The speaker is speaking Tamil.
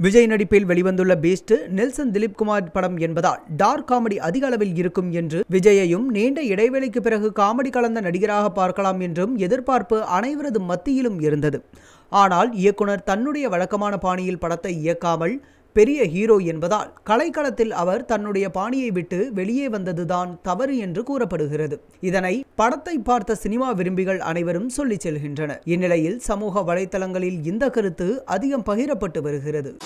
விஜய் நடிப்பில் வெளிவந்துள்ள பீஸ்ட் நெல்சன் திலீப் குமார் படம் என்பதால் டார்க் காமெடி அதிக அளவில் இருக்கும் என்று விஜயையும் நீண்ட இடைவெளிக்கு பிறகு காமெடி கலந்த நடிகராக பார்க்கலாம் என்றும் எதிர்பார்ப்பு அனைவரது மத்தியிலும் இருந்தது. ஆனால் இயக்குனர் தன்னுடைய வழக்கமான பாணியில் படத்தை இயக்காமல் பெரிய ஹீரோ என்பதால் கலைக்களத்தில் அவர் தன்னுடைய பாணியை விட்டு வெளியே வந்ததுதான் தவறு என்று கூறப்படுகிறது. இதனை படத்தை பார்த்த சினிமா விரும்பிகள் அனைவரும் சொல்லிச் செல்கின்றனர். இந்நிலையில் சமூக வலைதளங்களில் இந்த கருத்து அதிகம் பகிரப்பட்டு வருகிறது.